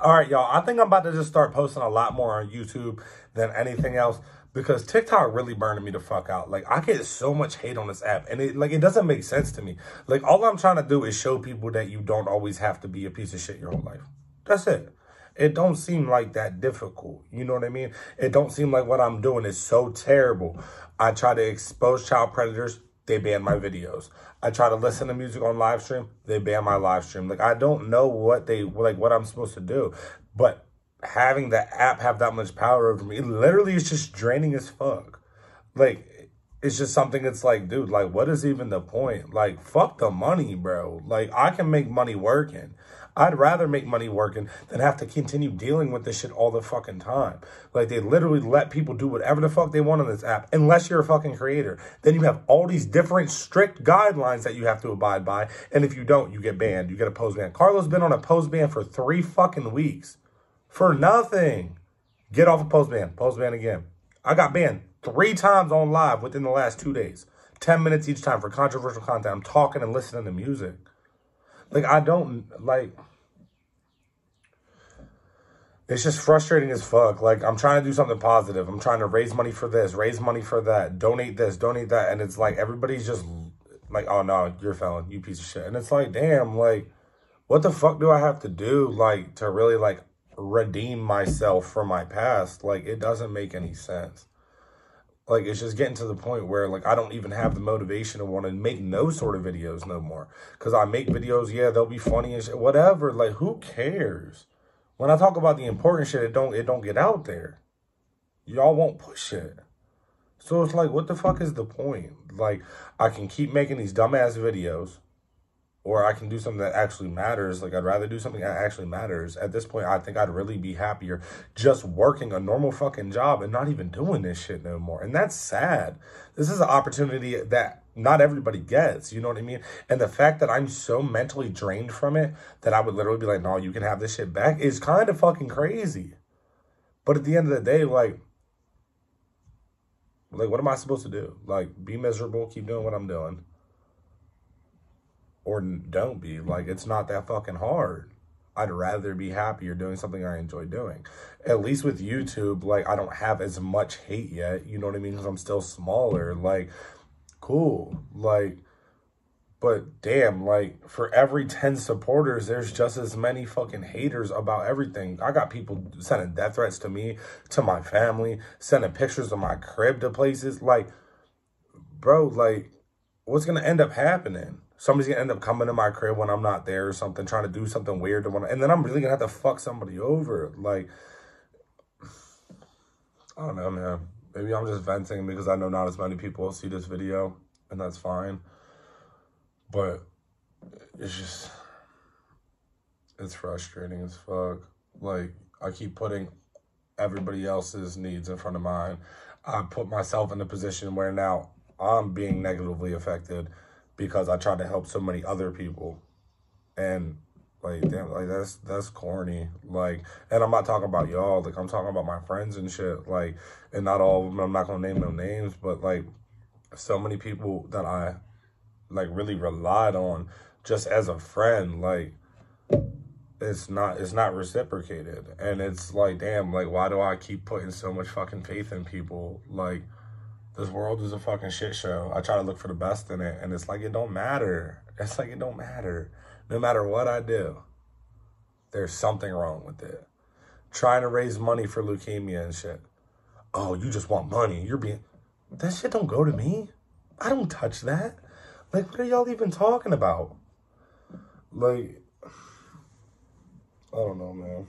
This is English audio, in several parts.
All right, y'all. I think I'm about to just start posting a lot more on YouTube than anything else because TikTok really burning me the fuck out. Like I get so much hate on this app and it like it doesn't make sense to me. Like all I'm trying to do is show people that you don't always have to be a piece of shit your whole life. That's it. It don't seem like that difficult. You know what I mean? It don't seem like what I'm doing is so terrible. I try to expose child predators, they ban my videos. I try to listen to music on live stream, they ban my live stream. Like I don't know what they like what I'm supposed to do. But having the app have that much power over me, literally is just draining as fuck. Like, it's just something that's like, dude, like, what is even the point? Like, fuck the money, bro. Like, I can make money working. I'd rather make money working than have to continue dealing with this shit all the fucking time. Like, they literally let people do whatever the fuck they want on this app, unless you're a fucking creator. Then you have all these different strict guidelines that you have to abide by. And if you don't, you get banned. You get a post ban. Carlos been on a post ban for three fucking weeks for nothing. Get off of post ban. Post ban again. I got banned three times on live within the last two days. 10 minutes each time for controversial content. I'm talking and listening to music. Like, I don't, like, it's just frustrating as fuck. Like, I'm trying to do something positive. I'm trying to raise money for this, raise money for that, donate this, donate that. And it's like, everybody's just like, oh, no, you're felon, you piece of shit. And it's like, damn, like, what the fuck do I have to do, like, to really, like, redeem myself from my past. Like, it doesn't make any sense. Like, it's just getting to the point where, like, I don't even have the motivation to want to make no sort of videos no more. Because I make videos, yeah, they'll be funny and shit, whatever. Like, who cares? When I talk about the important shit, it don't, it don't get out there. Y'all won't push it. So it's like, what the fuck is the point? Like, I can keep making these dumbass videos or I can do something that actually matters. Like I'd rather do something that actually matters. At this point, I think I'd really be happier just working a normal fucking job and not even doing this shit no more. And that's sad. This is an opportunity that not everybody gets, you know what I mean? And the fact that I'm so mentally drained from it that I would literally be like, no, you can have this shit back is kind of fucking crazy. But at the end of the day, like, like, what am I supposed to do? Like, be miserable, keep doing what I'm doing or don't be. Like, it's not that fucking hard. I'd rather be happier doing something I enjoy doing. At least with YouTube, like, I don't have as much hate yet. You know what I mean? Because I'm still smaller. Like, cool. Like, but damn, like, for every 10 supporters, there's just as many fucking haters about everything. I got people sending death threats to me, to my family, sending pictures of my crib to places. Like, bro, like, what's going to end up happening? Somebody's gonna end up coming to my crib when I'm not there or something, trying to do something weird to one, and then I'm really gonna have to fuck somebody over. Like, I don't know, man. Maybe I'm just venting because I know not as many people see this video, and that's fine. But it's just, it's frustrating as fuck. Like, I keep putting everybody else's needs in front of mine. I put myself in a position where now I'm being negatively affected because I tried to help so many other people. And like damn, like that's that's corny. Like, and I'm not talking about y'all. Like, I'm talking about my friends and shit. Like, and not all of them. I'm not gonna name no names, but like, so many people that I like really relied on just as a friend. Like, it's not it's not reciprocated, and it's like, damn. Like, why do I keep putting so much fucking faith in people? Like this world is a fucking shit show. I try to look for the best in it, and it's like it don't matter. It's like it don't matter. No matter what I do, there's something wrong with it. Trying to raise money for leukemia and shit. Oh, you just want money. You're being that shit don't go to me. I don't touch that. Like, what are y'all even talking about? Like, I don't know, man.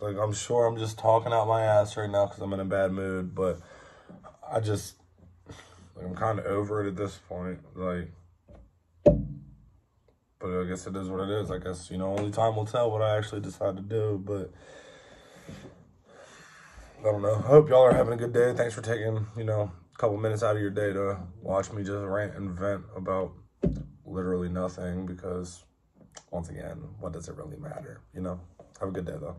Like, I'm sure I'm just talking out my ass right now because I'm in a bad mood, but I just, like, I'm kind of over it at this point. Like, but I guess it is what it is. I guess, you know, only time will tell what I actually decide to do. But I don't know. I hope y'all are having a good day. Thanks for taking, you know, a couple minutes out of your day to watch me just rant and vent about literally nothing because, once again, what does it really matter? You know? Have a good day, though.